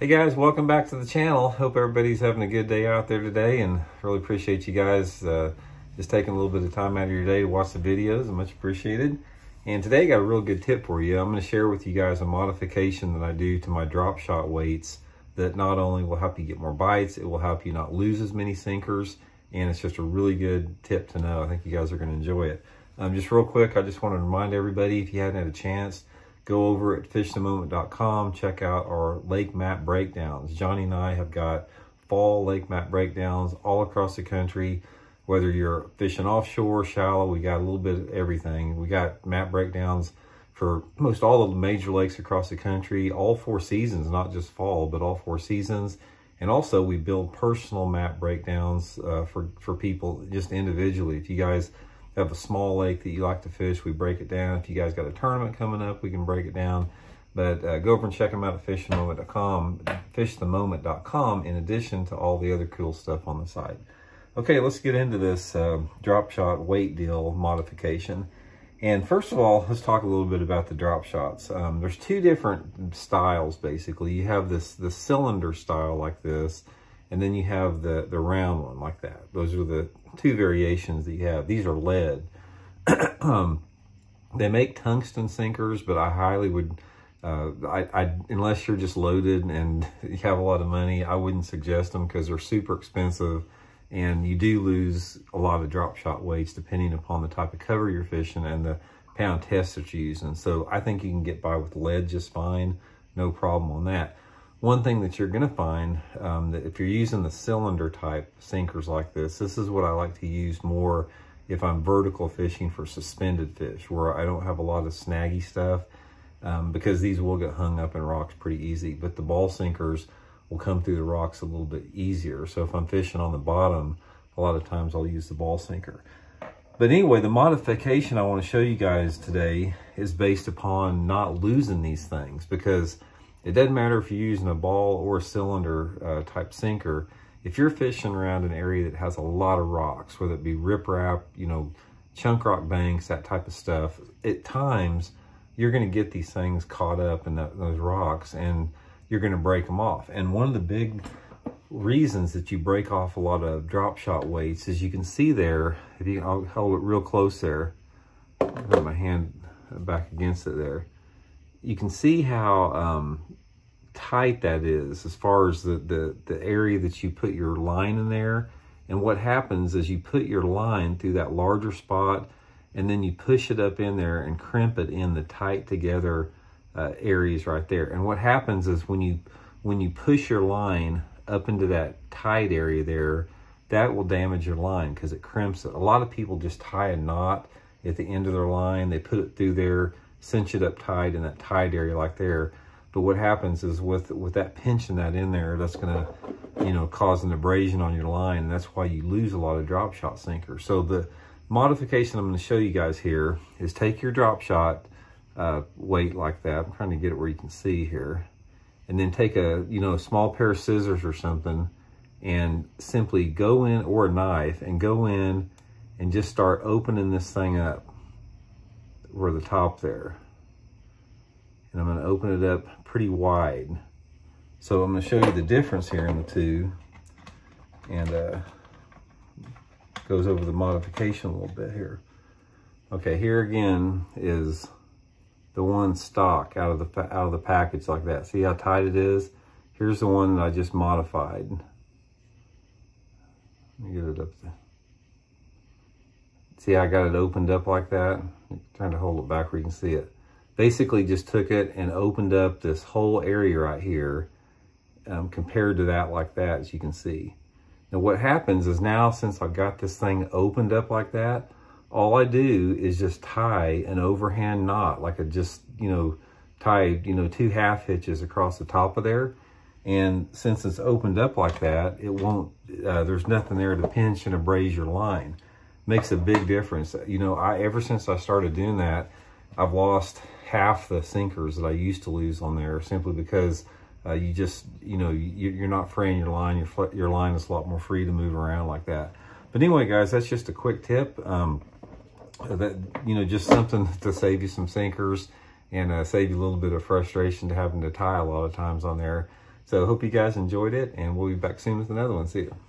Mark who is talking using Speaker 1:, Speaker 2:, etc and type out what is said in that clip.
Speaker 1: Hey guys, welcome back to the channel. Hope everybody's having a good day out there today and really appreciate you guys uh, just taking a little bit of time out of your day to watch the videos. Much appreciated. And today I got a real good tip for you. I'm going to share with you guys a modification that I do to my drop shot weights that not only will help you get more bites, it will help you not lose as many sinkers. And it's just a really good tip to know. I think you guys are going to enjoy it. Um, just real quick, I just want to remind everybody, if you hadn't had a chance, go over at fishthemoment.com, check out our lake map breakdowns. Johnny and I have got fall lake map breakdowns all across the country. Whether you're fishing offshore, shallow, we got a little bit of everything. We got map breakdowns for most all of the major lakes across the country, all four seasons, not just fall, but all four seasons. And also we build personal map breakdowns uh, for, for people just individually. If you guys have a small lake that you like to fish, we break it down. If you guys got a tournament coming up, we can break it down. But uh, go over and check them out at fishthemoment.com, fishthemoment.com, in addition to all the other cool stuff on the site. Okay, let's get into this uh, drop shot weight deal modification. And first of all, let's talk a little bit about the drop shots. Um, there's two different styles, basically. You have this the cylinder style like this, and then you have the, the round one like that. Those are the two variations that you have. These are lead. um, they make tungsten sinkers, but I highly would, uh, I, I, unless you're just loaded and you have a lot of money, I wouldn't suggest them because they're super expensive and you do lose a lot of drop shot weights depending upon the type of cover you're fishing and the pound test that you're using. So I think you can get by with lead just fine, no problem on that. One thing that you're gonna find, um, that if you're using the cylinder type sinkers like this, this is what I like to use more if I'm vertical fishing for suspended fish, where I don't have a lot of snaggy stuff, um, because these will get hung up in rocks pretty easy. But the ball sinkers will come through the rocks a little bit easier. So if I'm fishing on the bottom, a lot of times I'll use the ball sinker. But anyway, the modification I want to show you guys today is based upon not losing these things because it doesn't matter if you're using a ball or a cylinder uh, type sinker. If you're fishing around an area that has a lot of rocks, whether it be riprap, you know, chunk rock banks, that type of stuff, at times you're going to get these things caught up in those rocks and you're going to break them off. And one of the big reasons that you break off a lot of drop shot weights is you can see there, if you I'll hold it real close there, put my hand back against it there you can see how um, tight that is as far as the, the, the area that you put your line in there. And what happens is you put your line through that larger spot and then you push it up in there and crimp it in the tight together uh, areas right there. And what happens is when you when you push your line up into that tight area there, that will damage your line because it crimps it. A lot of people just tie a knot at the end of their line. They put it through there cinch it up tight in that tight area like there. But what happens is with with that pinching that in there, that's gonna, you know, cause an abrasion on your line. And that's why you lose a lot of drop shot sinkers. So the modification I'm gonna show you guys here is take your drop shot uh, weight like that. I'm trying to get it where you can see here. And then take a, you know, a small pair of scissors or something and simply go in, or a knife, and go in and just start opening this thing up over the top there. And I'm going to open it up pretty wide. So I'm going to show you the difference here in the two. And uh, goes over the modification a little bit here. Okay, here again is the one stock out of the out of the package like that. See how tight it is? Here's the one that I just modified. Let me get it up there. See, I got it opened up like that. trying to hold it back where you can see it. Basically just took it and opened up this whole area right here um, compared to that like that, as you can see. Now what happens is now since I've got this thing opened up like that, all I do is just tie an overhand knot, like a just, you know, tie, you know, two half hitches across the top of there. And since it's opened up like that, it won't, uh, there's nothing there to pinch and abrade your line makes a big difference. You know, I ever since I started doing that, I've lost half the sinkers that I used to lose on there simply because uh, you just, you know, you, are not fraying your line. Your, your line is a lot more free to move around like that. But anyway, guys, that's just a quick tip. Um, that, you know, just something to save you some sinkers and uh, save you a little bit of frustration to having to tie a lot of times on there. So hope you guys enjoyed it, and we'll be back soon with another one. See you.